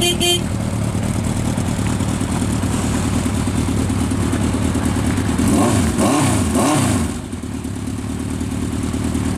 滴滴